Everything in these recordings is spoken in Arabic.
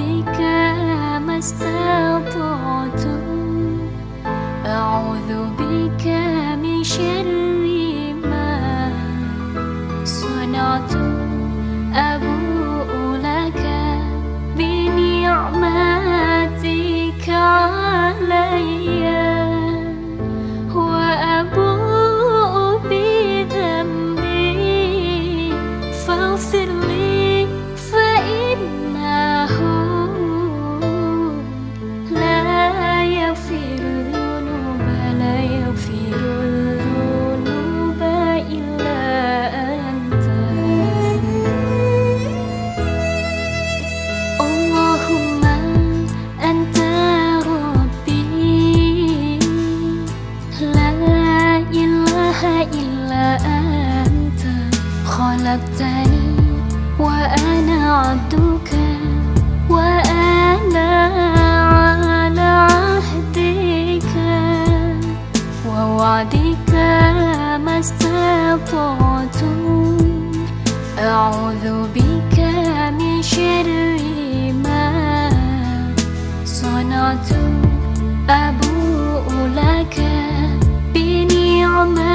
عهدك ما استطعت. أعوذ بك من شر أعوذ بك من شر ما صنعت. أبوء لك بنعمتك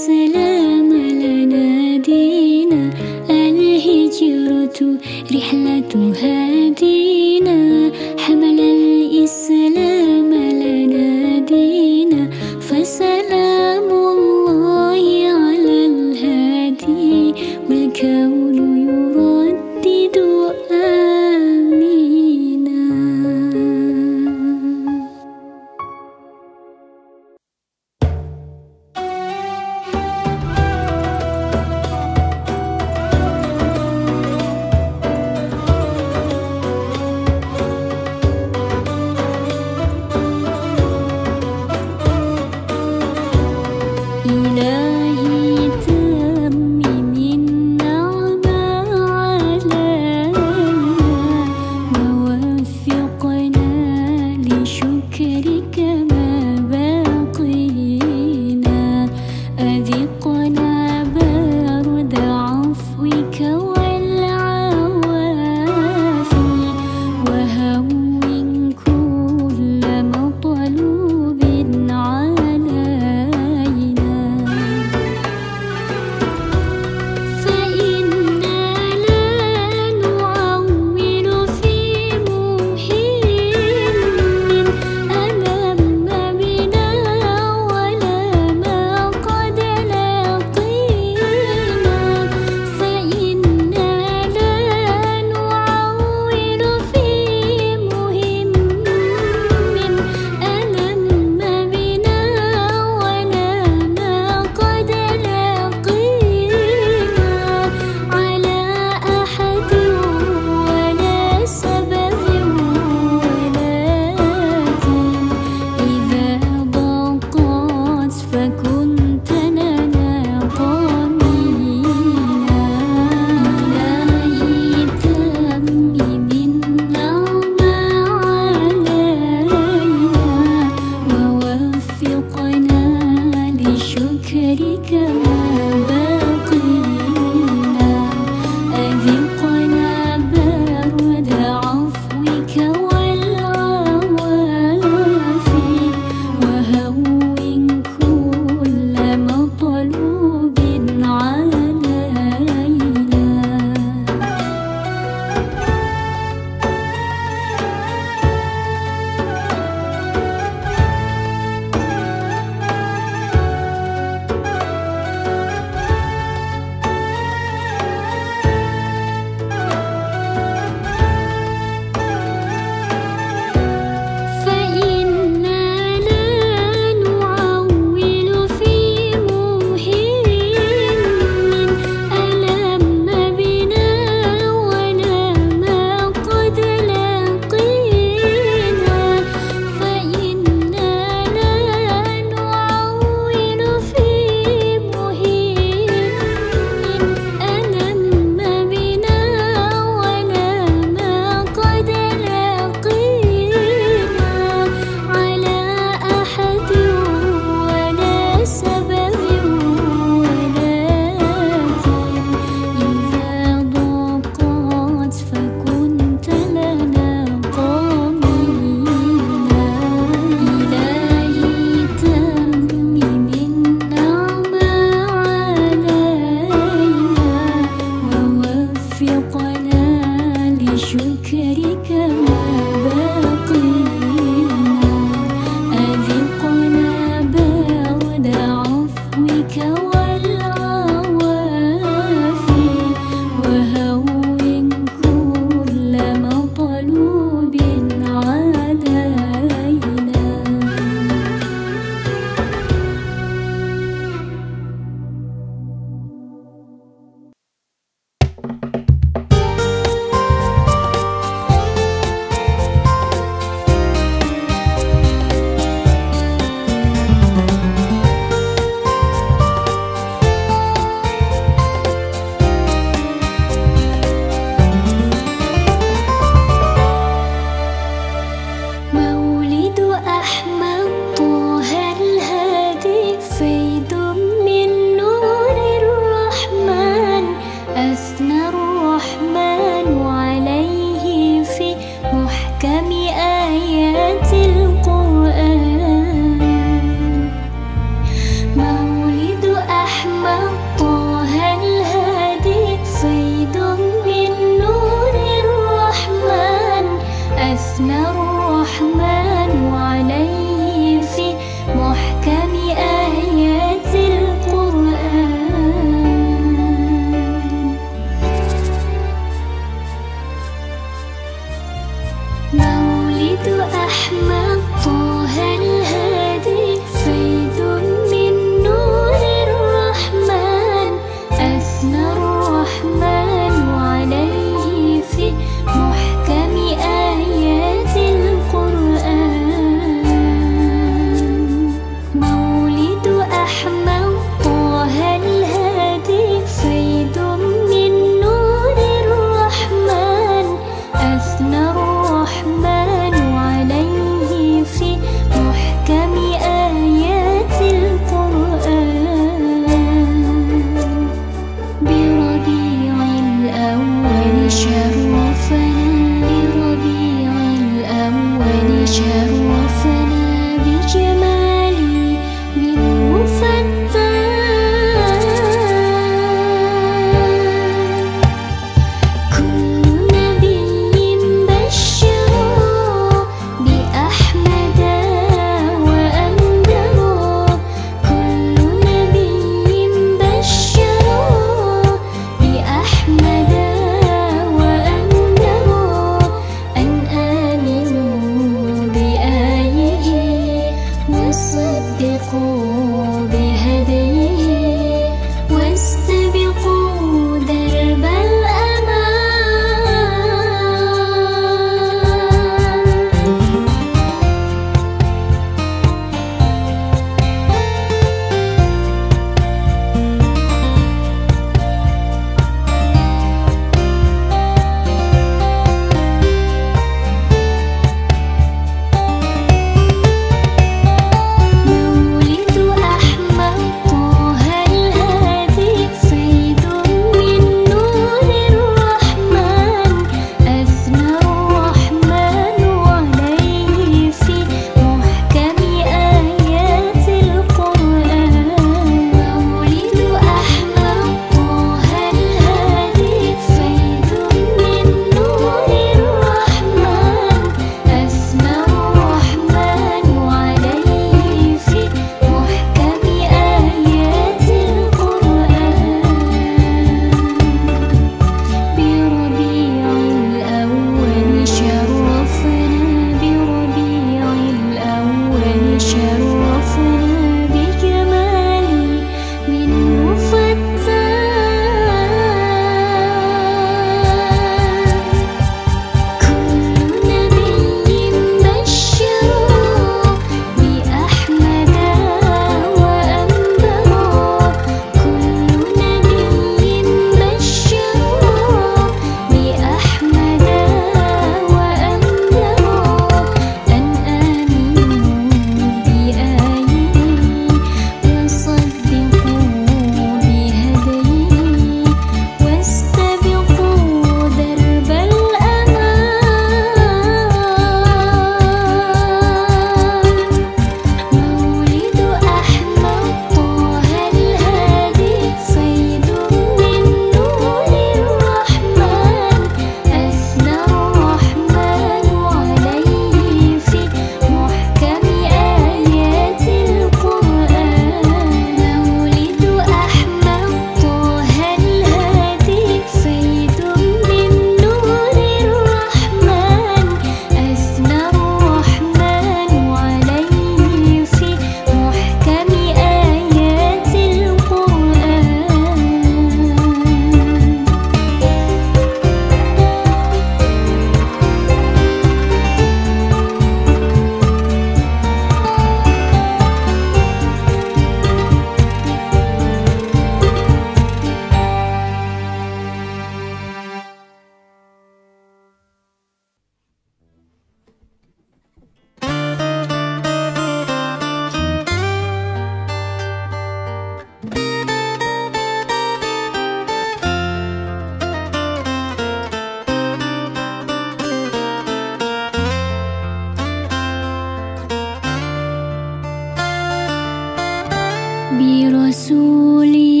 برسول